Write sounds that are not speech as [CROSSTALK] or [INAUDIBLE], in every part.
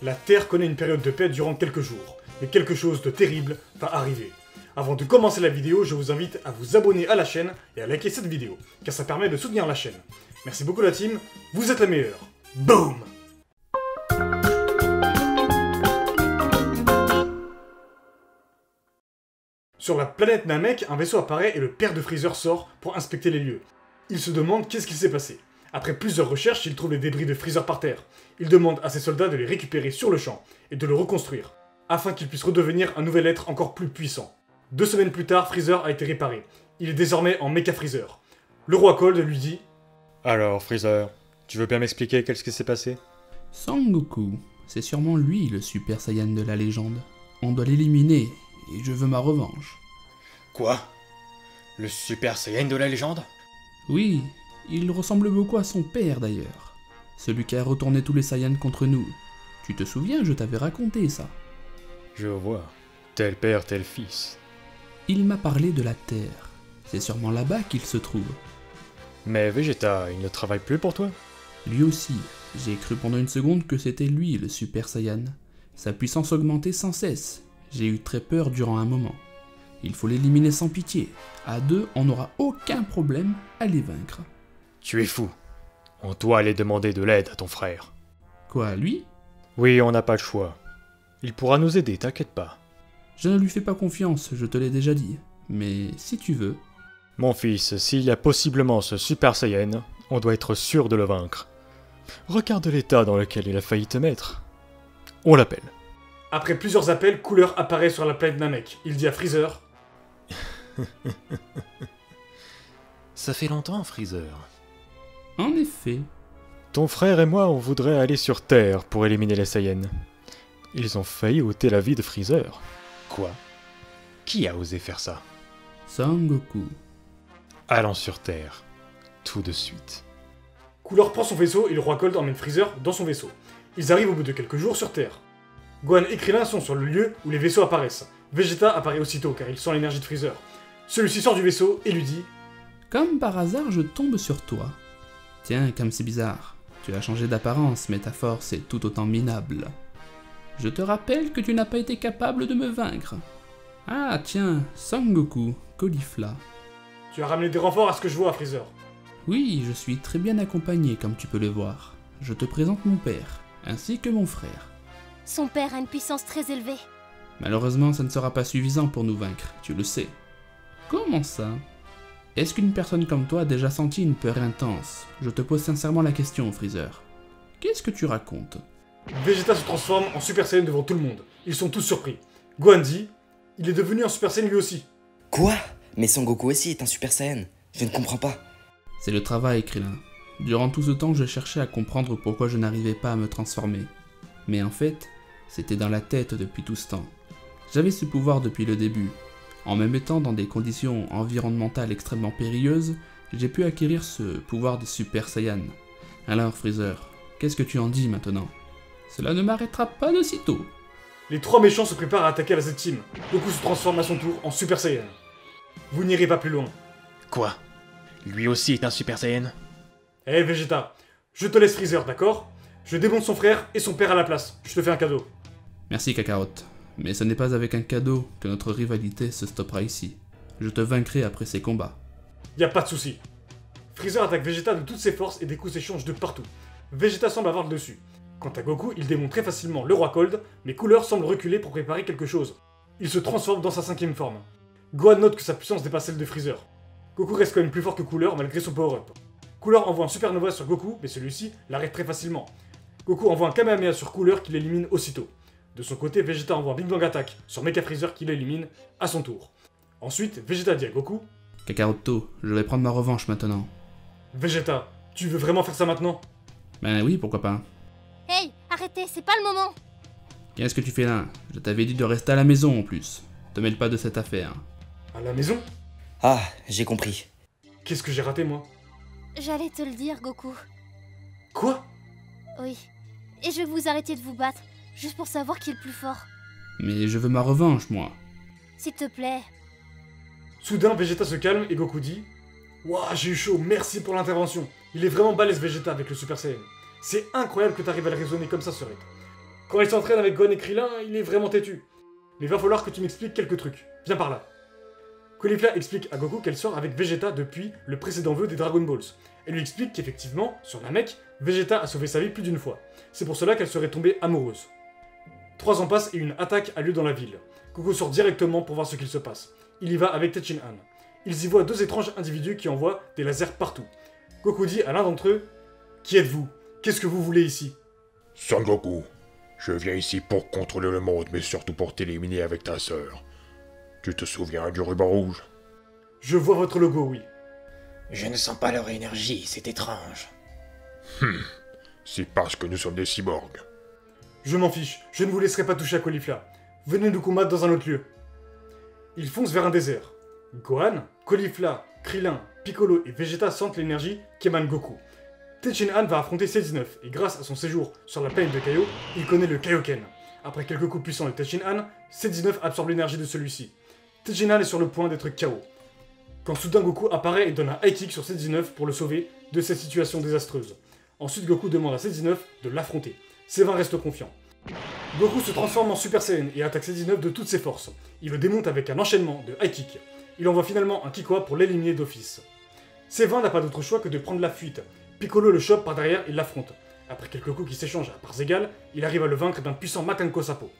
La Terre connaît une période de paix durant quelques jours, mais quelque chose de terrible va arriver. Avant de commencer la vidéo, je vous invite à vous abonner à la chaîne et à liker cette vidéo, car ça permet de soutenir la chaîne. Merci beaucoup la team, vous êtes la meilleure. Boom Sur la planète Namek, un vaisseau apparaît et le père de Freezer sort pour inspecter les lieux. Il se demande qu'est-ce qui s'est passé. Après plusieurs recherches, il trouve les débris de Freezer par terre. Il demande à ses soldats de les récupérer sur le champ et de le reconstruire, afin qu'il puisse redevenir un nouvel être encore plus puissant. Deux semaines plus tard, Freezer a été réparé. Il est désormais en Mecha Freezer. Le roi Cold lui dit Alors, Freezer, tu veux bien m'expliquer qu'est-ce qui s'est passé? Sangoku, c'est sûrement lui le Super Saiyan de la légende. On doit l'éliminer, et je veux ma revanche. Quoi? Le Super Saiyan de la légende? Oui, il ressemble beaucoup à son père d'ailleurs. Celui qui a retourné tous les Saiyans contre nous. Tu te souviens, je t'avais raconté ça. Je vois. Tel père, tel fils. Il m'a parlé de la Terre. C'est sûrement là-bas qu'il se trouve. Mais Vegeta, il ne travaille plus pour toi? Lui aussi, j'ai cru pendant une seconde que c'était lui le Super Saiyan. Sa puissance augmentait sans cesse. J'ai eu très peur durant un moment. Il faut l'éliminer sans pitié. À deux, on n'aura aucun problème à les vaincre. Tu es fou. On doit aller demander de l'aide à ton frère. Quoi, lui? Oui, on n'a pas le choix. Il pourra nous aider, t'inquiète pas. Je ne lui fais pas confiance, je te l'ai déjà dit. Mais si tu veux. Mon fils, s'il y a possiblement ce Super Saiyan, on doit être sûr de le vaincre. Regarde l'état dans lequel il a failli te mettre. On l'appelle. Après plusieurs appels, Couleur apparaît sur la planète Namek. Il dit à Freezer [LAUGHS] Ça fait longtemps, Freezer. En effet. Ton frère et moi, on voudrait aller sur Terre pour éliminer les Saiyans. Ils ont failli ôter la vie de Freezer. Quoi? Qui a osé faire ça? Sangoku. Allons sur Terre. Tout de suite. Couleur prend son vaisseau et le roi Cold emmène Freezer dans son vaisseau. Ils arrivent au bout de quelques jours sur Terre. Gohan et Krillin sont sur le lieu où les vaisseaux apparaissent. Vegeta apparaît aussitôt car il sent l'énergie de Freezer. Celui-ci sort du vaisseau et lui dit Comme par hasard, je tombe sur toi. Tiens, comme c'est bizarre. Tu as changé d'apparence, mais ta force est tout autant minable. Je te rappelle que tu n'as pas été capable de me vaincre. Ah, tiens, Sangoku, Caulifla. Tu as ramené des renforts à ce que je vois, Freezer. Oui, je suis très bien accompagné, comme tu peux le voir. Je te présente mon père, ainsi que mon frère. Son père a une puissance très élevée. Malheureusement, ça ne sera pas suffisant pour nous vaincre, tu le sais. Comment ça? Est-ce qu'une personne comme toi a déjà senti une peur intense? Je te pose sincèrement la question, Freezer. Qu'est-ce que tu racontes? Vegeta se transforme en Super Saiyan devant tout le monde. Ils sont tous surpris. Gohan dit Il est devenu un Super Saiyan lui aussi. Quoi? Mais Son Goku aussi est un Super Saiyan. Je ne comprends pas. C'est le travail, Krillin. Durant tout ce temps, je cherchais à comprendre pourquoi je n'arrivais pas à me transformer. Mais en fait, c'était dans la tête depuis tout ce temps. J'avais ce pouvoir depuis le début. En me mettant dans des conditions environnementales extrêmement périlleuses, j'ai pu acquérir ce pouvoir de Super Saiyan. Alors, Freezer, qu'est-ce que tu en dis maintenant? Cela ne m'arrêtera pas de sitôt. Les trois méchants se préparent à attaquer la Z-Team. Goku se transforme à son tour en Super Saiyan. Vous n'irez pas plus loin. Quoi? Lui aussi est un Super Saiyan? Eh Vegeta, je te laisse Freezer, d'accord? Je démonte son frère et son père à la place. Je te fais un cadeau. Merci Kakarot. Mais ce n'est pas avec un cadeau que notre rivalité se stoppera ici. Je te vaincrai après ces combats. Y a pas de souci. Freezer attaque Vegeta de toutes ses forces et des coups s'échangent de partout. Vegeta semble avoir le dessus. Quant à Goku, il démonte très facilement le roi Cold, mais Couleur semble reculer pour préparer quelque chose. Il se transforme dans sa cinquième forme. Gohan note que sa puissance dépasse celle de Freezer. Goku reste quand même plus fort que Couleur malgré son power-up. Couleur envoie un supernova sur Goku, mais celui-ci l'arrête très facilement. Goku envoie un Kamehameha sur Couleur qui l'élimine aussitôt. De son côté, Vegeta envoie Big Bang Attack sur Mecha Freezer qui l'élimine à son tour. Ensuite, Vegeta dit à Goku Kakaroto, je vais prendre ma revanche maintenant. Vegeta, tu veux vraiment faire ça maintenant? Ben oui, pourquoi pas. Hey, arrêtez, c'est pas le moment. Qu'est-ce que tu fais là? Je t'avais dit de rester à la maison en plus. Te mêle pas de cette affaire. À la maison? Ah, j'ai compris. Qu'est-ce que j'ai raté moi? J'allais te le dire, Goku. Quoi? Oui. Et je vais vous arrêter de vous battre, juste pour savoir qui est le plus fort. Mais je veux ma revanche, moi. S'il te plaît. Soudain, Vegeta se calme et Goku dit Waouh, j'ai eu chaud, merci pour l'intervention. Il est vraiment balèze Vegeta avec le Super Saiyan. C'est incroyable que t'arrives à le raisonner comme ça, Sorette. Quand il s'entraîne avec Gon et Krillin, il est vraiment têtu. Mais va falloir que tu m'expliques quelques trucs. Viens par là. Caulifla explique à Goku qu'elle sort avec Vegeta depuis le précédent vœu des Dragon Balls. Elle lui explique qu'effectivement, sur Namek, Vegeta a sauvé sa vie plus d'une fois. C'est pour cela qu'elle serait tombée amoureuse. Trois ans passent et une attaque a lieu dans la ville. Goku sort directement pour voir ce qu'il se passe. Il y va avec Techin Han. Ils y voient deux étranges individus qui envoient des lasers partout. Goku dit à l'un d'entre eux Qui êtes-vous? Qu'est-ce que vous voulez ici? Son Goku, je viens ici pour contrôler le monde, mais surtout pour t'éliminer avec ta sœur. Tu te souviens du ruban rouge? Je vois votre logo, oui. Je ne sens pas leur énergie, c'est étrange. C'est parce que nous sommes des cyborgs. Je m'en fiche, je ne vous laisserai pas toucher à Caulifla. Venez nous combattre dans un autre lieu. Ils foncent vers un désert. Gohan, Caulifla, Krillin, Piccolo et Vegeta sentent l'énergie qu'émane Goku. Tenshin Han va affronter C19 et grâce à son séjour sur la plaine de Kaio, il connaît le Kaioken. Après quelques coups puissants de Tenshin Han, C19 absorbe l'énergie de celui-ci. Tenshin Han est sur le point d'être KO. Quand soudain Goku apparaît et donne un high kick sur C19 pour le sauver de cette situation désastreuse. Ensuite Goku demande à C19 de l'affronter. C20 reste confiant. Goku se transforme en Super Saiyan et attaque C19 de toutes ses forces. Il le démonte avec un enchaînement de high kick. Il envoie finalement un Kikoa pour l'éliminer d'office. C20 n'a pas d'autre choix que de prendre la fuite. Piccolo le chope par derrière et l'affronte. Après quelques coups qui s'échangent à parts égales, il arrive à le vaincre d'un puissant Makanko Sapo.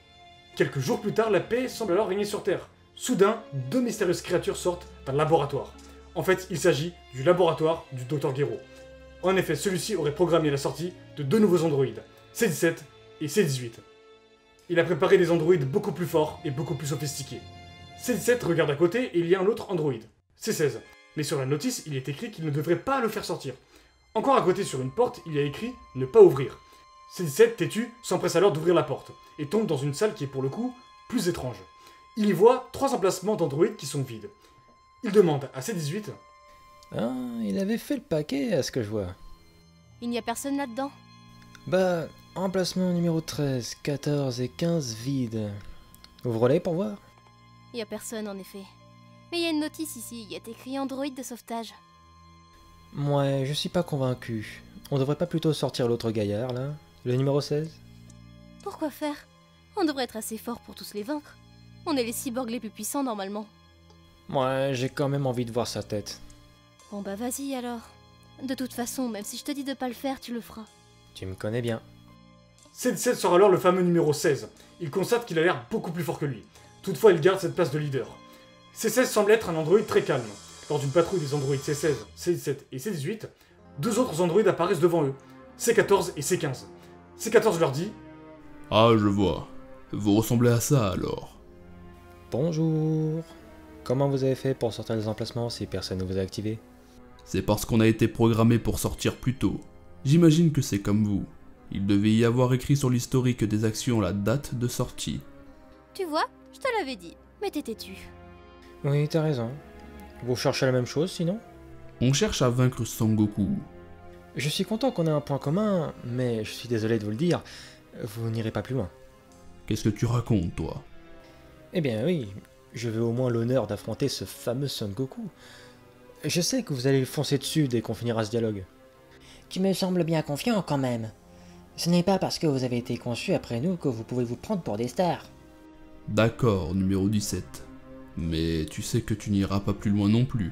Quelques jours plus tard, la paix semble alors régner sur Terre. Soudain, deux mystérieuses créatures sortent d'un laboratoire. En fait, il s'agit du laboratoire du Dr Gero. En effet, celui-ci aurait programmé la sortie de deux nouveaux androïdes, C17 et C18. Il a préparé des androïdes beaucoup plus forts et beaucoup plus sophistiqués. C17 regarde à côté et il y a un autre androïde, C16. Mais sur la notice, il est écrit qu'il ne devrait pas le faire sortir. Encore à côté sur une porte, il y a écrit ne pas ouvrir. C17, têtu, s'empresse alors d'ouvrir la porte et tombe dans une salle qui est pour le coup plus étrange. Il y voit trois emplacements d'androïdes qui sont vides. Il demande à C18 Ah, il avait fait le paquet à ce que je vois. Il n'y a personne là-dedans? Bah, emplacement numéro 13, 14 et 15 vides. Ouvre-les pour voir? Il n'y a personne en effet. Mais il y a une notice ici, il y a écrit Android de sauvetage. Ouais, je suis pas convaincu. On devrait pas plutôt sortir l'autre gaillard, là? Le numéro 16 Pourquoi faire? On devrait être assez fort pour tous les vaincre. On est les cyborgs les plus puissants normalement. Ouais, j'ai quand même envie de voir sa tête. Bon bah vas-y alors. De toute façon, même si je te dis de pas le faire, tu le feras. Tu me connais bien. C17 sort alors le fameux numéro 16. Il constate qu'il a l'air beaucoup plus fort que lui. Toutefois, il garde cette place de leader. C16 semble être un androïde très calme. Lors d'une patrouille des androïdes C16, C17 et C18, deux autres androïdes apparaissent devant eux, C14 et C15. C14 leur dit Ah, je vois. Vous ressemblez à ça alors. Bonjour. Comment vous avez fait pour sortir des emplacements si personne ne vous a activé? C'est parce qu'on a été programmé pour sortir plus tôt. J'imagine que c'est comme vous. Il devait y avoir écrit sur l'historique des actions la date de sortie. Tu vois, je te l'avais dit. Mais t'es têtu. Oui, t'as raison. Vous cherchez la même chose sinon? On cherche à vaincre Sangoku. Je suis content qu'on ait un point commun, mais je suis désolé de vous le dire, vous n'irez pas plus loin. Qu'est-ce que tu racontes, toi? Eh bien oui, je veux au moins l'honneur d'affronter ce fameux Son Goku. Je sais que vous allez le foncer dessus dès qu'on finira ce dialogue. Tu me sembles bien confiant quand même. Ce n'est pas parce que vous avez été conçu après nous que vous pouvez vous prendre pour des stars. D'accord, numéro 17. Mais tu sais que tu n'iras pas plus loin non plus.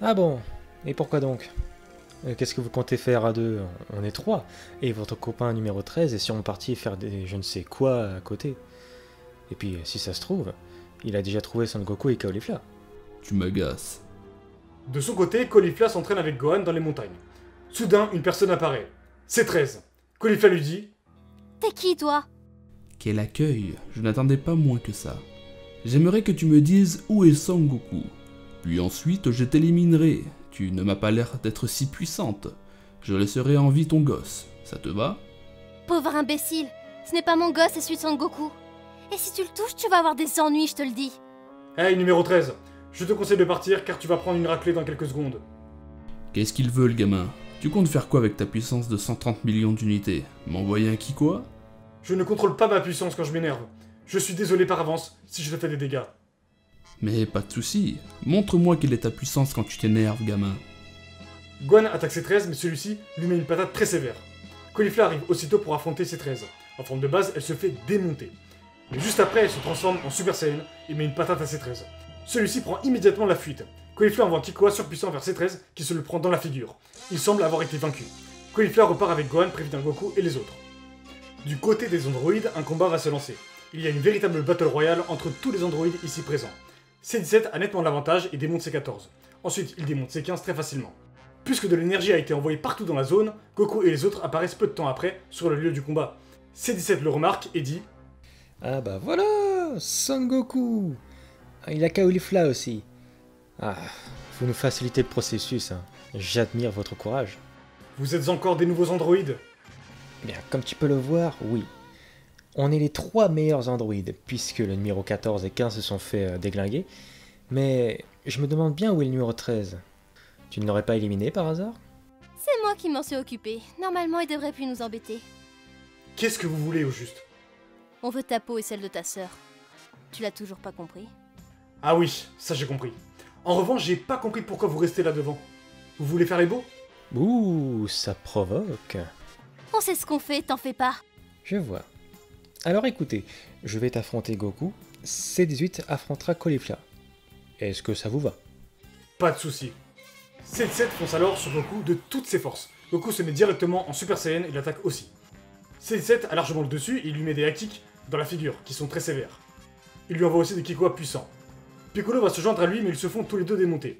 Ah bon? Et pourquoi donc? Euh, Qu'est-ce que vous comptez faire à deux? On est trois. Et votre copain numéro 13 est sûrement parti faire des je ne sais quoi à côté. Et puis, si ça se trouve, il a déjà trouvé Son Goku et Caulifla. Tu m'agaces. De son côté, Caulifla s'entraîne avec Gohan dans les montagnes. Soudain, une personne apparaît. C'est 13. Caulifla lui dit T'es qui toi? Quel accueil Je n'attendais pas moins que ça. J'aimerais que tu me dises où est Sangoku. Puis ensuite, je t'éliminerai. Tu ne m'as pas l'air d'être si puissante. Je laisserai en vie ton gosse. Ça te va? Pauvre imbécile Ce n'est pas mon gosse, c'est celui de Son Goku. Et si tu le touches, tu vas avoir des ennuis, je te le dis. Hey, numéro 13, je te conseille de partir car tu vas prendre une raclée dans quelques secondes. Qu'est-ce qu'il veut, le gamin Tu comptes faire quoi avec ta puissance de 130 millions d'unités? M'envoyer un qui quoi Je ne contrôle pas ma puissance quand je m'énerve. Je suis désolé par avance si je te fais des dégâts. Mais pas de souci. Montre-moi quelle est ta puissance quand tu t'énerves, gamin. Gohan attaque C13, mais celui-ci lui met une patate très sévère. Caulifla arrive aussitôt pour affronter C13. En forme de base, elle se fait démonter. Mais juste après, elle se transforme en Super Saiyan et met une patate à C13. Celui-ci prend immédiatement la fuite. Caulifla envoie Kikoa surpuissant vers C13 qui se le prend dans la figure. Il semble avoir été vaincu. Caulifla repart avec Gohan, prévient Goku et les autres. Du côté des androïdes, un combat va se lancer. Il y a une véritable battle royale entre tous les androïdes ici présents. C17 a nettement l'avantage et démonte C14. Ensuite, il démonte C15 très facilement. Puisque de l'énergie a été envoyée partout dans la zone, Goku et les autres apparaissent peu de temps après sur le lieu du combat. C17 le remarque et dit Ah bah voilà Son Goku Ah, Il a Caulifla aussi. Ah, vous nous facilitez le processus. hein. J'admire votre courage. Vous êtes encore des nouveaux androïdes Bien, comme tu peux le voir, oui. On est les trois meilleurs androïdes, puisque le numéro 14 et 15 se sont fait euh, déglinguer. Mais je me demande bien où est le numéro 13. Tu ne l'aurais pas éliminé par hasard? C'est moi qui m'en suis occupée. Normalement, il devrait plus nous embêter. Qu'est-ce que vous voulez au juste? On veut ta peau et celle de ta sœur. Tu l'as toujours pas compris? Ah oui, ça j'ai compris. En revanche, j'ai pas compris pourquoi vous restez là devant. Vous voulez faire les beaux? Ouh, ça provoque. On sait ce qu'on fait, t'en fais pas. Je vois. Alors écoutez, je vais t'affronter Goku. C18 affrontera Caulifla. Est-ce que ça vous va? Pas de soucis. C17 fonce alors sur Goku de toutes ses forces. Goku se met directement en Super Saiyan et l'attaque aussi. C17 a largement le dessus et il lui met des hacks dans la figure, qui sont très sévères. Il lui envoie aussi des Kikoa puissants. Piccolo va se joindre à lui, mais ils se font tous les deux démonter.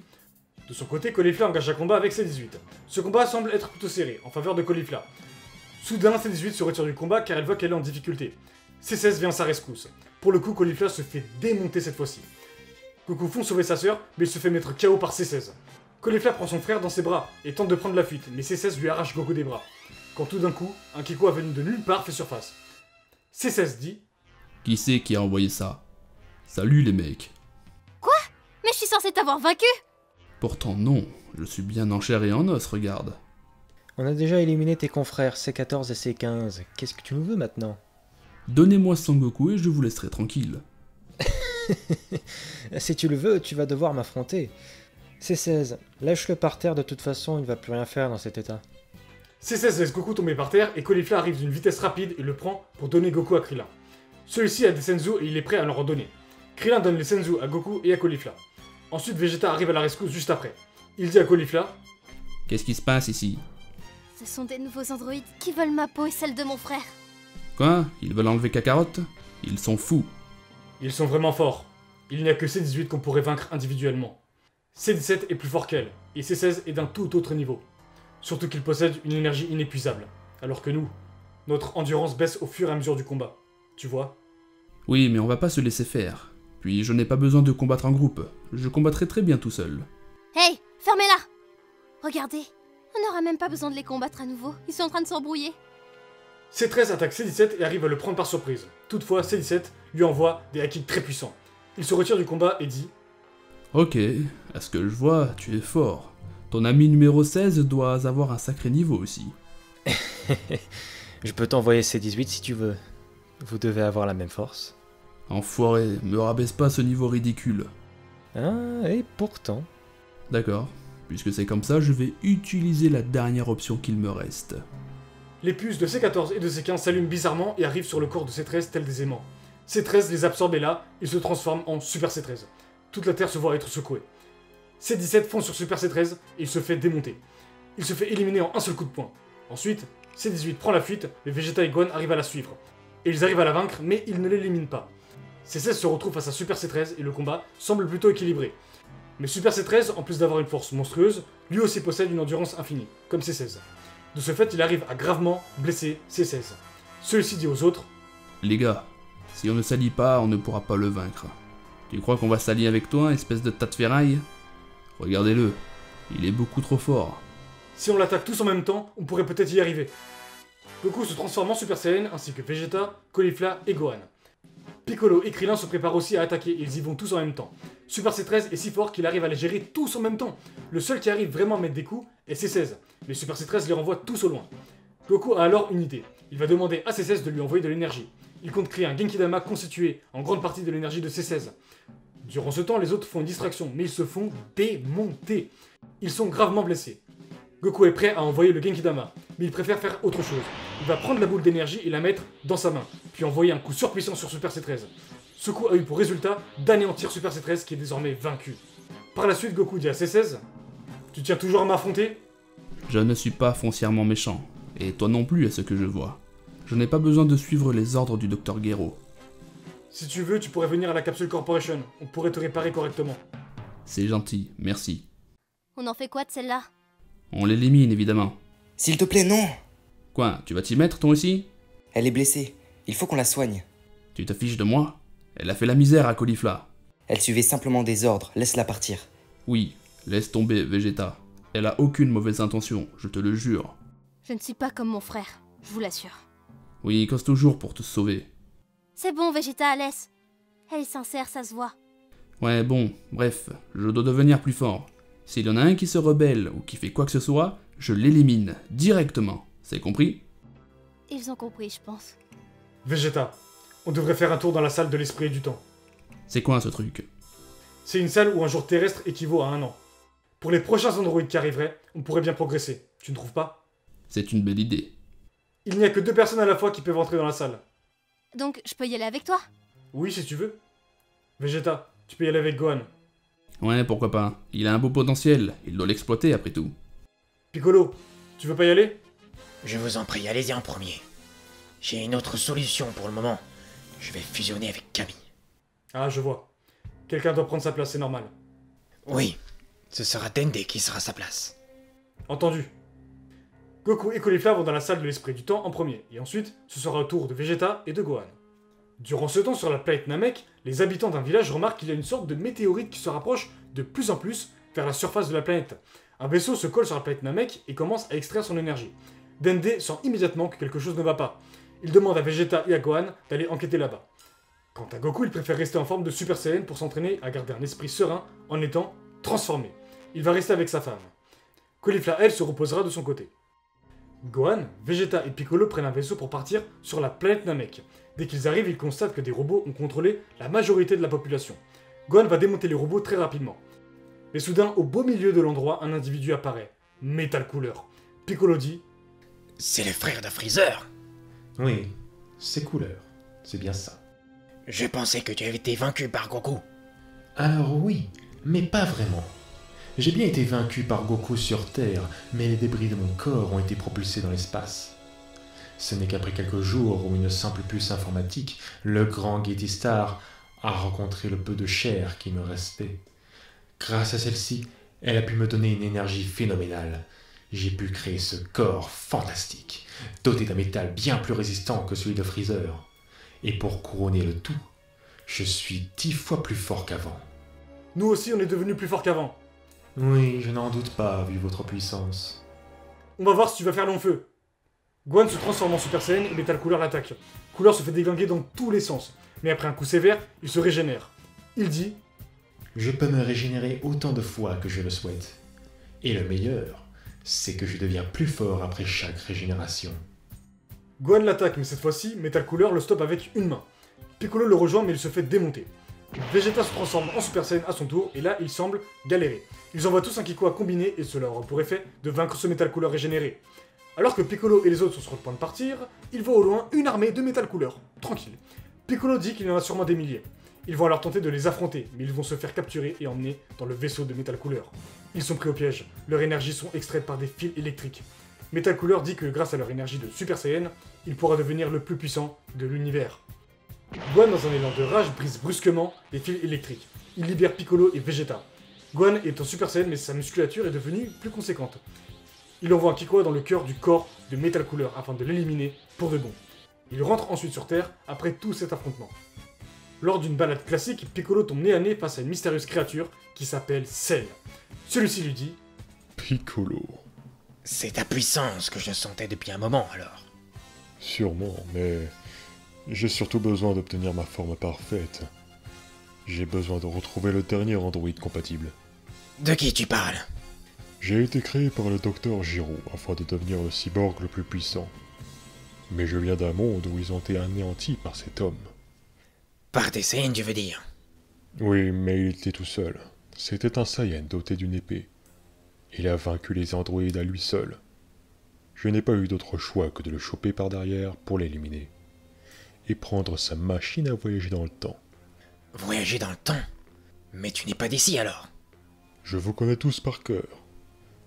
De son côté, Caulifla engage un combat avec C18. Ce combat semble être plutôt serré, en faveur de Caulifla. Soudain, C18 se retire du combat car elle voit qu'elle est en difficulté. C16 vient à sa rescousse. Pour le coup, Caulifla se fait démonter cette fois-ci. Goku fonce sauver sa sœur, mais il se fait mettre KO par C16. Caulifla prend son frère dans ses bras et tente de prendre la fuite, mais C16 lui arrache Goku des bras. Quand tout d'un coup, un Kiko venu de nulle part fait surface. C16 dit Qui c'est qui a envoyé ça? Salut les mecs. Censée t'avoir vaincu Pourtant non, je suis bien en chair et en os, regarde. On a déjà éliminé tes confrères C14 et C15. Qu'est-ce que tu nous veux maintenant? Donnez-moi Sangoku et je vous laisserai tranquille. [LAUGHS] Si tu le veux, tu vas devoir m'affronter. C16, lâche-le par terre, de toute façon, il ne va plus rien faire dans cet état. C16 laisse Goku tomber par terre et Caulifla arrive d'une vitesse rapide et le prend pour donner Goku à Krillin. Celui-ci a des senzu et il est prêt à leur en donner. Krillin donne les senzu à Goku et à Caulifla. Ensuite, Vegeta arrive à la rescousse juste après. Il dit à Caulifla Qu'est-ce qui se passe ici? Ce sont des nouveaux androïdes qui veulent ma peau et celle de mon frère. Quoi? Ils veulent enlever Kakarot? Ils sont fous. Ils sont vraiment forts. Il n'y a que C18 qu'on pourrait vaincre individuellement. C17 est plus fort qu'elle, et C16 est d'un tout autre niveau. Surtout qu'il possède une énergie inépuisable, alors que nous, notre endurance baisse au fur et à mesure du combat. Tu vois? Oui, mais on va pas se laisser faire. Puis je n'ai pas besoin de combattre en groupe. Je combattrai très bien tout seul. Hey, fermez-la Regardez, on n'aura même pas besoin de les combattre à nouveau. Ils sont en train de s'embrouiller. C13 attaque C17 et arrive à le prendre par surprise. Toutefois, C17 lui envoie des hacks très puissants. Il se retire du combat et dit Ok, à ce que je vois, tu es fort. Ton ami numéro 16 doit avoir un sacré niveau aussi. [LAUGHS] Je peux t'envoyer C18 si tu veux. Vous devez avoir la même force. Enfoiré, me rabaisse pas ce niveau ridicule. Ah, et pourtant. D'accord, puisque c'est comme ça, je vais utiliser la dernière option qu'il me reste. Les puces de C14 et de C15 s'allument bizarrement et arrivent sur le corps de C13 tel des aimants. C13 les absorbe et là, il se transforme en Super C13. Toute la Terre se voit être secouée. C17 fonce sur Super C13 et il se fait démonter. Il se fait éliminer en un seul coup de poing. Ensuite, C18 prend la fuite, les Vegeta et Gohan arrivent à la suivre. Et ils arrivent à la vaincre, mais ils ne l'éliminent pas. C16 se retrouve face à Super C13 et le combat semble plutôt équilibré. Mais Super C13, en plus d'avoir une force monstrueuse, lui aussi possède une endurance infinie, comme C16. De ce fait, il arrive à gravement blesser C16. Celui-ci dit aux autres Les gars, si on ne s'allie pas, on ne pourra pas le vaincre. Tu crois qu'on va s'allier avec toi, espèce de tas de ferraille? Regardez-le, il est beaucoup trop fort. Si on l'attaque tous en même temps, on pourrait peut-être y arriver. Goku se transforme en Super Saiyan ainsi que Vegeta, Caulifla et Gohan. Piccolo et Krillin se préparent aussi à attaquer et ils y vont tous en même temps. Super C13 est si fort qu'il arrive à les gérer tous en même temps. Le seul qui arrive vraiment à mettre des coups est C16, mais Super C13 les renvoie tous au loin. Goku a alors une idée. Il va demander à C16 de lui envoyer de l'énergie. Il compte créer un Genkidama constitué en grande partie de l'énergie de C16. Durant ce temps, les autres font une distraction, mais ils se font démonter. Ils sont gravement blessés. Goku est prêt à envoyer le Genkidama, mais il préfère faire autre chose. Il va prendre la boule d'énergie et la mettre dans sa main, puis envoyer un coup surpuissant sur Super C13. Ce coup a eu pour résultat d'anéantir Super C13 qui est désormais vaincu. Par la suite, Goku dit à C16 Tu tiens toujours à m'affronter? Je ne suis pas foncièrement méchant, et toi non plus à ce que je vois. Je n'ai pas besoin de suivre les ordres du docteur Gero. Si tu veux, tu pourrais venir à la Capsule Corporation. On pourrait te réparer correctement. C'est gentil, merci. On en fait quoi de celle-là? On l'élimine évidemment. S'il te plaît, non Quoi, tu vas t'y mettre toi aussi? Elle est blessée. Il faut qu'on la soigne. Tu te fiches de moi? Elle a fait la misère à Caulifla. Elle suivait simplement des ordres. Laisse-la partir. Oui, laisse tomber Vegeta. Elle a aucune mauvaise intention, je te le jure. Je ne suis pas comme mon frère, je vous l'assure. Oui, cause toujours pour te sauver. C'est bon, Vegeta, laisse. Elle est sincère, ça se voit. Ouais, bon, bref, je dois devenir plus fort. S'il y en a un qui se rebelle ou qui fait quoi que ce soit, je l'élimine directement. C'est compris? Ils ont compris, je pense. Vegeta, on devrait faire un tour dans la salle de l'esprit et du temps. C'est quoi ce truc? C'est une salle où un jour terrestre équivaut à un an. Pour les prochains androïdes qui arriveraient, on pourrait bien progresser. Tu ne trouves pas? C'est une belle idée. Il n'y a que deux personnes à la fois qui peuvent entrer dans la salle. Donc, je peux y aller avec toi? Oui, si tu veux. Vegeta, tu peux y aller avec Gohan. Ouais, pourquoi pas. Il a un beau potentiel, il doit l'exploiter après tout. Piccolo, tu veux pas y aller? Je vous en prie, allez-y en premier. J'ai une autre solution pour le moment. Je vais fusionner avec Camille. Ah, je vois. Quelqu'un doit prendre sa place, c'est normal. Oui, ce sera Dende qui sera à sa place. Entendu. Goku et Caulifla vont dans la salle de l'esprit du temps en premier, et ensuite, ce sera au tour de Vegeta et de Gohan. Durant ce temps, sur la planète Namek, les habitants d'un village remarquent qu'il y a une sorte de météorite qui se rapproche de plus en plus vers la surface de la planète. Un vaisseau se colle sur la planète Namek et commence à extraire son énergie. Dende sent immédiatement que quelque chose ne va pas. Il demande à Vegeta et à Gohan d'aller enquêter là-bas. Quant à Goku, il préfère rester en forme de Super Saiyan pour s'entraîner à garder un esprit serein en étant transformé. Il va rester avec sa femme. Caulifla, elle, se reposera de son côté. Gohan, Vegeta et Piccolo prennent un vaisseau pour partir sur la planète Namek. Dès qu'ils arrivent, ils constatent que des robots ont contrôlé la majorité de la population. Gohan va démonter les robots très rapidement. Mais soudain, au beau milieu de l'endroit, un individu apparaît. Metal Cooler. Piccolo dit C'est le frère de Freezer Oui, c'est couleur. C'est bien ça. Je pensais que tu avais été vaincu par Goku. Alors oui, mais pas vraiment. J'ai bien été vaincu par Goku sur Terre, mais les débris de mon corps ont été propulsés dans l'espace. Ce n'est qu'après quelques jours où une simple puce informatique, le grand Getty Star, a rencontré le peu de chair qui me restait. Grâce à celle-ci, elle a pu me donner une énergie phénoménale. J'ai pu créer ce corps fantastique, doté d'un métal bien plus résistant que celui de Freezer. Et pour couronner le tout, je suis dix fois plus fort qu'avant. Nous aussi, on est devenus plus forts qu'avant. Oui, je n'en doute pas, vu votre puissance. On va voir si tu vas faire long feu. Gohan se transforme en Super Saiyan et Metal Cooler l'attaque. Cooler se fait déglinguer dans tous les sens, mais après un coup sévère, il se régénère. Il dit Je peux me régénérer autant de fois que je le souhaite. Et le meilleur, c'est que je deviens plus fort après chaque régénération. Gohan l'attaque, mais cette fois-ci, Metal Cooler le stoppe avec une main. Piccolo le rejoint, mais il se fait démonter. Vegeta se transforme en Super Saiyan à son tour, et là, il semble galérer. Ils envoient tous un Kikoa combiné, et cela aura pour effet de vaincre ce Metal Cooler régénéré. Alors que Piccolo et les autres sont sur le point de partir, ils voient au loin une armée de Metal Cooler. Tranquille. Piccolo dit qu'il y en a sûrement des milliers. Ils vont alors tenter de les affronter, mais ils vont se faire capturer et emmener dans le vaisseau de Metal Cooler. Ils sont pris au piège, leurs énergies sont extraites par des fils électriques. Metal Cooler dit que grâce à leur énergie de Super Saiyan, il pourra devenir le plus puissant de l'univers. Gohan, dans un élan de rage, brise brusquement les fils électriques. Il libère Piccolo et Vegeta. Gohan est en Super Saiyan, mais sa musculature est devenue plus conséquente. Il envoie un Kikoa dans le cœur du corps de Metal Cooler afin de l'éliminer pour de bon. Il rentre ensuite sur Terre après tout cet affrontement. Lors d'une balade classique, Piccolo tombe nez à nez face à une mystérieuse créature qui s'appelle Cell. Celui-ci lui dit Piccolo. C'est ta puissance que je sentais depuis un moment alors. Sûrement, mais j'ai surtout besoin d'obtenir ma forme parfaite. J'ai besoin de retrouver le dernier androïde compatible. De qui tu parles? J'ai été créé par le docteur Giro afin de devenir le cyborg le plus puissant. Mais je viens d'un monde où ils ont été anéantis par cet homme. Par des Saiyans, tu veux dire? Oui, mais il était tout seul. C'était un Saiyan doté d'une épée. Il a vaincu les androïdes à lui seul. Je n'ai pas eu d'autre choix que de le choper par derrière pour l'éliminer. Et prendre sa machine à voyager dans le temps. Voyager dans le temps? Mais tu n'es pas d'ici alors? Je vous connais tous par cœur.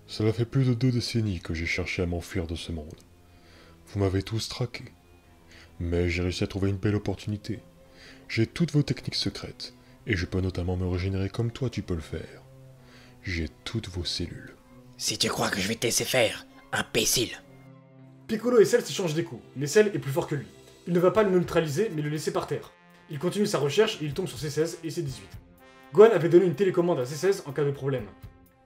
Cela fait plus de deux décennies que j'ai cherché à m'enfuir de ce monde. Vous m'avez tous traqué. Mais j'ai réussi à trouver une belle opportunité. J'ai toutes vos techniques secrètes, et je peux notamment me régénérer comme toi tu peux le faire. J'ai toutes vos cellules. Si tu crois que je vais te laisser faire, imbécile Piccolo et Cell s'échangent des coups, mais Cell est plus fort que lui. Il ne va pas le neutraliser, mais le laisser par terre. Il continue sa recherche et il tombe sur C16 et C18. Gohan avait donné une télécommande à C16 en cas de problème.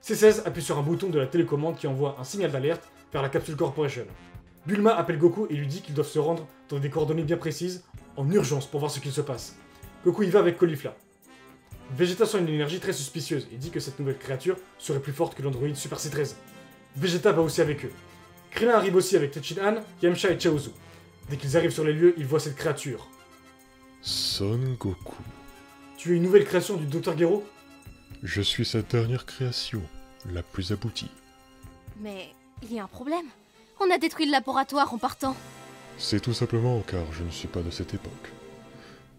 C16 appuie sur un bouton de la télécommande qui envoie un signal d'alerte vers la capsule Corporation. Bulma appelle Goku et lui dit qu'ils doivent se rendre dans des coordonnées bien précises, en urgence, pour voir ce qu'il se passe. Goku y va avec Caulifla. Vegeta sent une énergie très suspicieuse et dit que cette nouvelle créature serait plus forte que l'androïde Super C13. Vegeta va aussi avec eux. Krillin arrive aussi avec Tenshin Han, Yamcha et Chaozu. Dès qu'ils arrivent sur les lieux, ils voient cette créature. Son Goku. Tu es une nouvelle création du Dr Gero? Je suis sa dernière création, la plus aboutie. Mais il y a un problème. On a détruit le laboratoire en partant. C'est tout simplement car je ne suis pas de cette époque.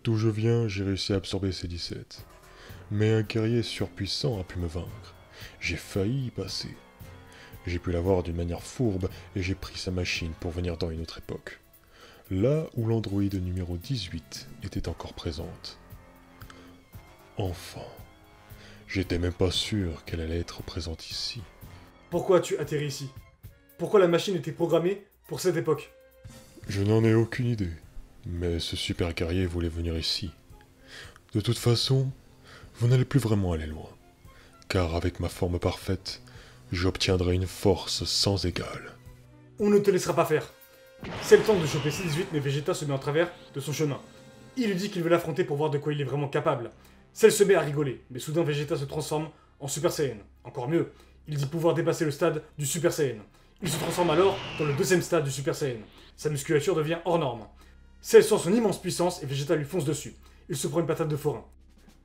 D'où je viens, j'ai réussi à absorber ces 17. Mais un guerrier surpuissant a pu me vaincre. J'ai failli y passer. J'ai pu l'avoir d'une manière fourbe et j'ai pris sa machine pour venir dans une autre époque. Là où l'androïde numéro 18 était encore présente. Enfin. J'étais même pas sûr qu'elle allait être présente ici. Pourquoi tu atterris ici? Pourquoi la machine était programmée pour cette époque? Je n'en ai aucune idée. Mais ce super guerrier voulait venir ici. De toute façon, vous n'allez plus vraiment aller loin. Car avec ma forme parfaite, j'obtiendrai une force sans égale. On ne te laissera pas faire. C'est le temps de choper C18, mais Vegeta se met en travers de son chemin. Il lui dit qu'il veut l'affronter pour voir de quoi il est vraiment capable. Celle se met à rigoler, mais soudain Vegeta se transforme en Super Saiyan. Encore mieux, il dit pouvoir dépasser le stade du Super Saiyan. Il se transforme alors dans le deuxième stade du Super Saiyan. Sa musculature devient hors norme. Celle sent son immense puissance et Vegeta lui fonce dessus. Il se prend une patate de forain.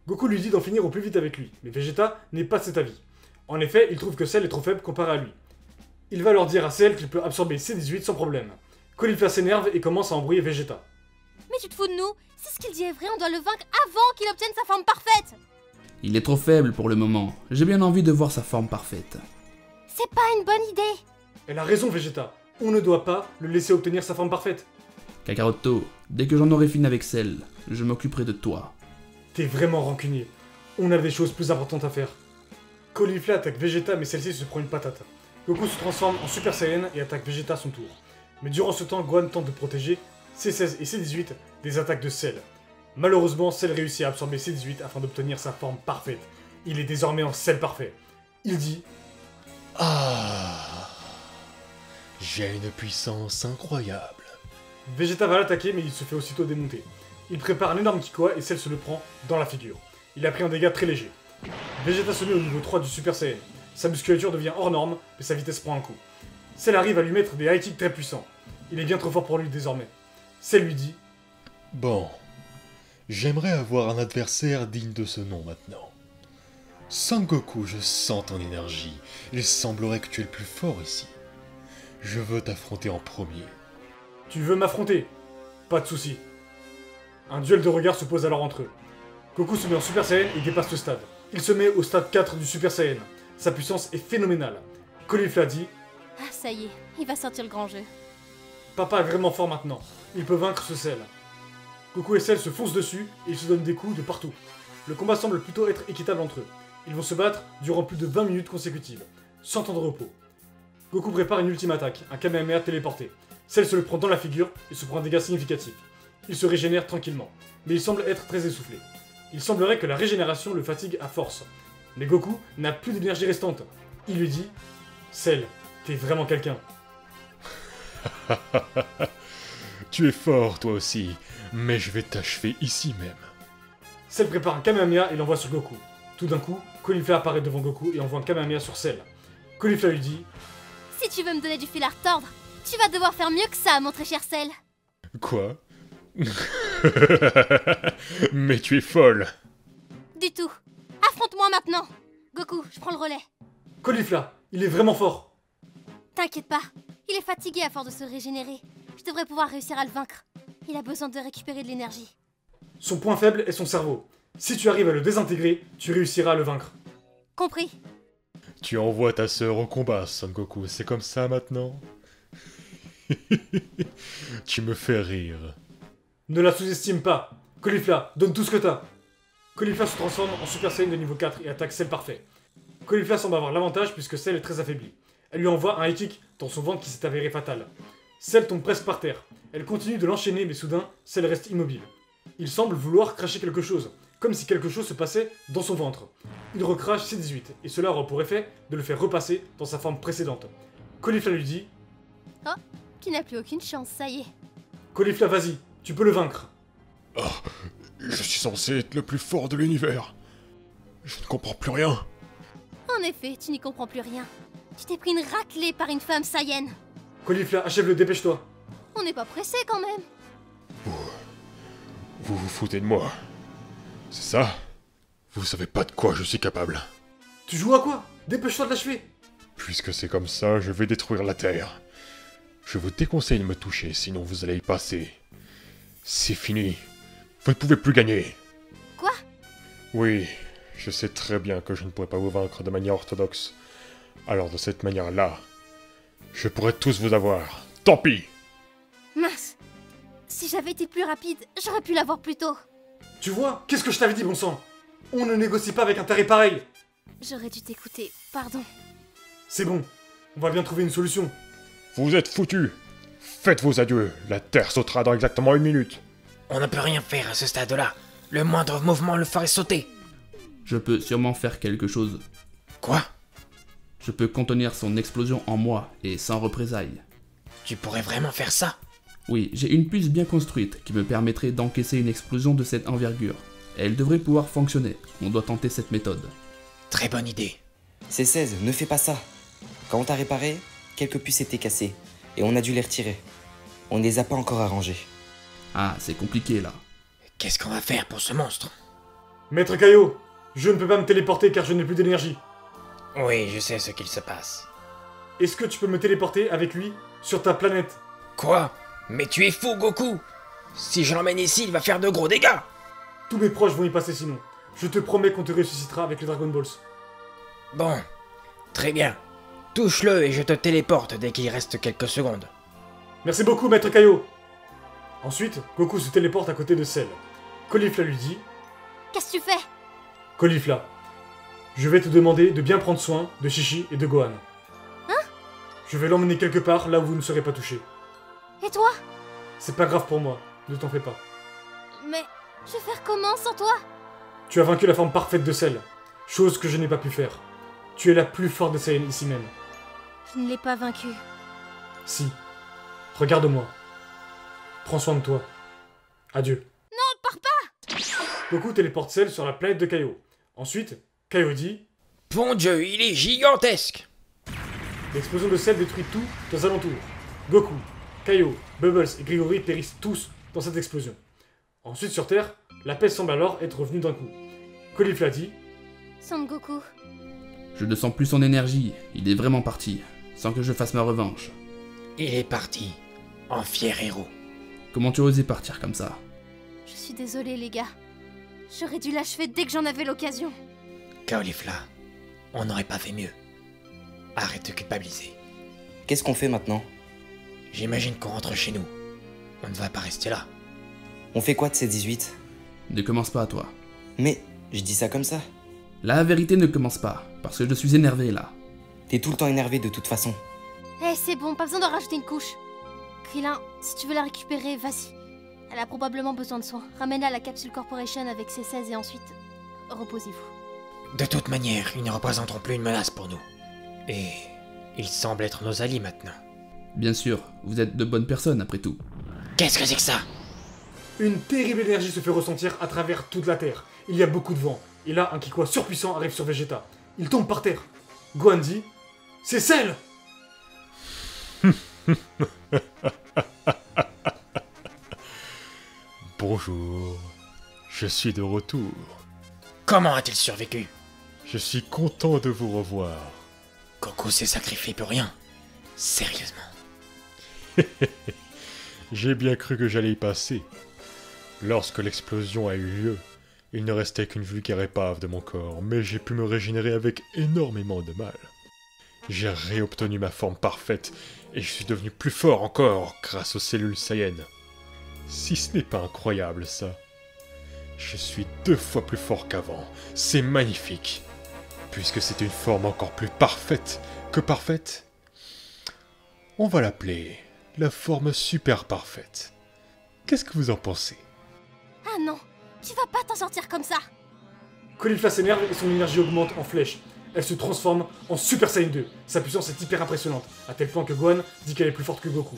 Goku lui dit d'en finir au plus vite avec lui, mais Vegeta n'est pas de cet avis. En effet, il trouve que Cell est trop faible comparé à lui. Il va leur dire à Cell qu'il peut absorber C18 sans problème. Caulifla s'énerve et commence à embrouiller Vegeta. Mais tu te fous de nous Si ce qu'il dit est vrai, on doit le vaincre avant qu'il obtienne sa forme parfaite Il est trop faible pour le moment. J'ai bien envie de voir sa forme parfaite. C'est pas une bonne idée Elle a raison, Vegeta. On ne doit pas le laisser obtenir sa forme parfaite. Kakaroto, dès que j'en aurai fini avec celle, je m'occuperai de toi. T'es vraiment rancunier. On a des choses plus importantes à faire. Caulifla attaque Vegeta, mais celle-ci se prend une patate. Goku se transforme en Super Saiyan et attaque Vegeta à son tour. Mais durant ce temps, Gohan tente de protéger C16 et C18 des attaques de Cell. Malheureusement, Cell réussit à absorber C18 afin d'obtenir sa forme parfaite. Il est désormais en Cell parfait. Il dit Ah J'ai une puissance incroyable. Vegeta va l'attaquer, mais il se fait aussitôt démonter. Il prépare un énorme Kikoa et Cell se le prend dans la figure. Il a pris un dégât très léger. Vegeta se met au niveau 3 du Super Saiyan. Sa musculature devient hors norme, mais sa vitesse prend un coup. Cell arrive à lui mettre des high kicks très puissants. Il est bien trop fort pour lui désormais. Cell lui dit Bon. J'aimerais avoir un adversaire digne de ce nom maintenant. Sangoku, je sens ton énergie. Il semblerait que tu es le plus fort ici. Je veux t'affronter en premier. Tu veux m'affronter? Pas de souci. Un duel de regards se pose alors entre eux. Goku se met en Super Saiyan et dépasse le stade. Il se met au stade 4 du Super Saiyan. Sa puissance est phénoménale. Caulifla dit Ah, ça y est, il va sortir le grand jeu. Papa est vraiment fort maintenant. Il peut vaincre ce Cell. Goku et Cell se foncent dessus et ils se donnent des coups de partout. Le combat semble plutôt être équitable entre eux. Ils vont se battre durant plus de 20 minutes consécutives, sans temps de repos. Goku prépare une ultime attaque, un Kamehameha téléporté. Cell se le prend dans la figure et se prend un dégât significatif. Il se régénère tranquillement, mais il semble être très essoufflé. Il semblerait que la régénération le fatigue à force. Mais Goku n'a plus d'énergie restante. Il lui dit Cell, t'es vraiment quelqu'un. [LAUGHS] tu es fort, toi aussi, mais je vais t'achever ici même. Cell prépare un Kamehameha et l'envoie sur Goku. Tout d'un coup, Caulifla apparaît devant Goku et envoie un Kamehameha sur Cell. Caulifla lui dit Si tu veux me donner du fil à retordre, tu vas devoir faire mieux que ça, mon très cher Cell. Quoi? [LAUGHS] Mais tu es folle Du tout. Affronte-moi maintenant. Goku, je prends le relais. Caulifla, il est vraiment fort. T'inquiète pas, il est fatigué à force de se régénérer. Je devrais pouvoir réussir à le vaincre. Il a besoin de récupérer de l'énergie. Son point faible est son cerveau. Si tu arrives à le désintégrer, tu réussiras à le vaincre. Compris Tu envoies ta sœur au combat, Son Goku, c'est comme ça maintenant? [LAUGHS] Tu me fais rire. Ne la sous-estime pas. Caulifla, donne tout ce que t'as. Caulifla se transforme en Super Saiyan de niveau 4 et attaque Cell parfait. Caulifla semble avoir l'avantage puisque Cell est très affaiblie. Elle lui envoie un high kick dans son ventre qui s'est avéré fatal. Cell tombe presque par terre. Elle continue de l'enchaîner mais soudain, Cell reste immobile. Il semble vouloir cracher quelque chose, comme si quelque chose se passait dans son ventre. Il recrache C18 et cela aura pour effet de le faire repasser dans sa forme précédente. Caulifla lui dit Tu n'as plus aucune chance, ça y est. Caulifla, vas-y, tu peux le vaincre. Je suis censé être le plus fort de l'univers. Je ne comprends plus rien. En effet, tu n'y comprends plus rien. Tu t'es pris une raclée par une femme Saiyan. Caulifla, achève-le, dépêche-toi. On n'est pas pressé quand même. Vous vous foutez de moi. C'est ça? Vous savez pas de quoi je suis capable. Tu joues à quoi? Dépêche-toi de l'achever. Puisque c'est comme ça, je vais détruire la Terre. Je vous déconseille de me toucher, sinon vous allez y passer. C'est fini. Vous ne pouvez plus gagner. Quoi? Oui, je sais très bien que je ne pourrai pas vous vaincre de manière orthodoxe. Alors de cette manière-là, je pourrais tous vous avoir. Tant pis Mince. Si j'avais été plus rapide, j'aurais pu l'avoir plus tôt. Tu vois Qu'est-ce que je t'avais dit, bon sang? On ne négocie pas avec un taré pareil. J'aurais dû t'écouter, pardon. C'est bon. On va bien trouver une solution. Vous êtes foutus Faites vos adieux, la Terre sautera dans exactement une minute. On ne peut rien faire à ce stade-là. Le moindre mouvement le ferait sauter. Je peux sûrement faire quelque chose. Quoi? Je peux contenir son explosion en moi et sans représailles. Tu pourrais vraiment faire ça? Oui, j'ai une puce bien construite qui me permettrait d'encaisser une explosion de cette envergure. Elle devrait pouvoir fonctionner. On doit tenter cette méthode. Très bonne idée. C'est 16, ne fais pas ça. Quand on t'a réparé, quelques puces étaient cassées. Et on a dû les retirer. On ne les a pas encore arrangées. Ah, c'est compliqué là. Qu'est-ce qu'on va faire pour ce monstre? Maître Caillot, je ne peux pas me téléporter car je n'ai plus d'énergie. Oui, je sais ce qu'il se passe. Est-ce que tu peux me téléporter avec lui sur ta planète? Quoi? Mais tu es fou, Goku Si je l'emmène ici, il va faire de gros dégâts Tous mes proches vont y passer sinon. Je te promets qu'on te ressuscitera avec les Dragon Balls. Bon, très bien. Touche-le et je te téléporte dès qu'il reste quelques secondes. Merci beaucoup, Maître Caillot Ensuite, Goku se téléporte à côté de Cell. Caulifla lui dit Qu'est-ce que tu fais? Caulifla, je vais te demander de bien prendre soin de Chichi et de Gohan. Hein? Je vais l'emmener quelque part là où vous ne serez pas touché. Et toi? C'est pas grave pour moi, ne t'en fais pas. Mais je vais faire comment sans toi? Tu as vaincu la forme parfaite de Cell, chose que je n'ai pas pu faire. Tu es la plus forte des Saiyans ici même. Je ne l'ai pas vaincu. Si. Regarde-moi. Prends soin de toi. Adieu. Non, pars pas Goku téléporte Cell sur la planète de Kaio. Ensuite, Kaio dit Bon Dieu, il est gigantesque L'explosion de Cell détruit tout aux alentours. Goku, Kaio, Bubbles et Grigori périssent tous dans cette explosion. Ensuite, sur Terre, la paix semble alors être revenue d'un coup. Caulifla dit Son Goku. Je ne sens plus son énergie. Il est vraiment parti. Sans que je fasse ma revanche. Il est parti, en fier héros. Comment tu osais partir comme ça? Je suis désolée, les gars. J'aurais dû l'achever dès que j'en avais l'occasion. Caulifla, on n'aurait pas fait mieux. Arrête de culpabiliser. Qu'est-ce qu'on fait maintenant? J'imagine qu'on rentre chez nous. On ne va pas rester là. On fait quoi de ces 18 Ne commence pas, toi. Mais, je dis ça comme ça. La vérité ne commence pas, parce que je suis énervé là. T'es tout le temps énervé de toute façon. Eh, c'est bon, pas besoin de rajouter une couche. Krillin, si tu veux la récupérer, vas-y. Elle a probablement besoin de soins. Ramène-la à la Capsule Corporation avec ses 16 et ensuite, reposez-vous. De toute manière, ils ne représenteront plus une menace pour nous. Et ils semblent être nos alliés maintenant. Bien sûr, vous êtes de bonnes personnes après tout. Qu'est-ce que c'est que ça? Une terrible énergie se fait ressentir à travers toute la Terre. Il y a beaucoup de vent. Et là, un Kikwa surpuissant arrive sur Vegeta. Il tombe par terre. Gohan dit C'est Cell [LAUGHS] Bonjour. Je suis de retour. Comment a-t-il survécu? Je suis content de vous revoir. Goku s'est sacrifié pour rien. Sérieusement. [LAUGHS] J'ai bien cru que j'allais y passer. Lorsque l'explosion a eu lieu, il ne restait qu'une vulgaire épave de mon corps, mais j'ai pu me régénérer avec énormément de mal. J'ai réobtenu ma forme parfaite et je suis devenu plus fort encore grâce aux cellules Saiyan. Si ce n'est pas incroyable ça. Je suis deux fois plus fort qu'avant. C'est magnifique. Puisque c'est une forme encore plus parfaite que parfaite, on va l'appeler la forme super parfaite. Qu'est-ce que vous en pensez? Ah non, tu vas pas t'en sortir comme ça. Caulifla s'énerve et son énergie augmente en flèche. Elle se transforme en Super Saiyan 2. Sa puissance est hyper impressionnante, à tel point que Gohan dit qu'elle est plus forte que Goku.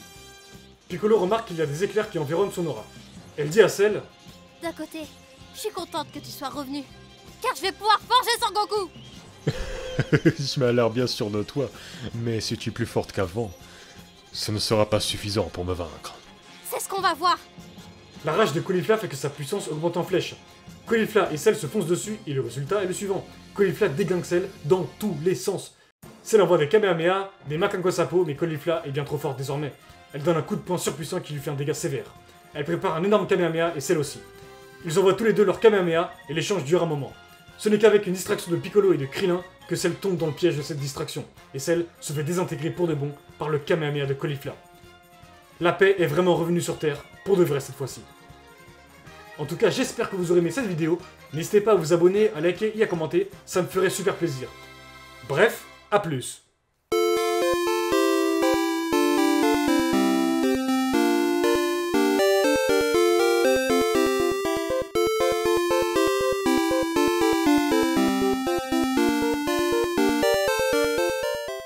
Piccolo remarque qu'il y a des éclairs qui environnent son aura. Elle dit à Cell D'un côté, je suis contente que tu sois revenu, car je vais pouvoir forger sans Goku. [LAUGHS] Je mets l'air bien sûr de toi, mais si tu es plus forte qu'avant, ce ne sera pas suffisant pour me vaincre. C'est ce qu'on va voir. La rage de Caulifla fait que sa puissance augmente en flèche. Caulifla et Cell se foncent dessus et le résultat est le suivant. Caulifla déglingue Cell dans tous les sens. Cell envoie des Kamehameha, des Makanko Sapo, mais Caulifla est bien trop forte désormais. Elle donne un coup de poing surpuissant qui lui fait un dégât sévère. Elle prépare un énorme Kamehameha et Cell aussi. Ils envoient tous les deux leur Kamehameha et l'échange dure un moment. Ce n'est qu'avec une distraction de Piccolo et de Krillin que Cell tombe dans le piège de cette distraction, et Cell se fait désintégrer pour de bon par le Kamehameha de Caulifla. La paix est vraiment revenue sur Terre, pour de vrai cette fois-ci. En tout cas, j'espère que vous aurez aimé cette vidéo. N'hésitez pas à vous abonner, à liker et à commenter, ça me ferait super plaisir. Bref, à plus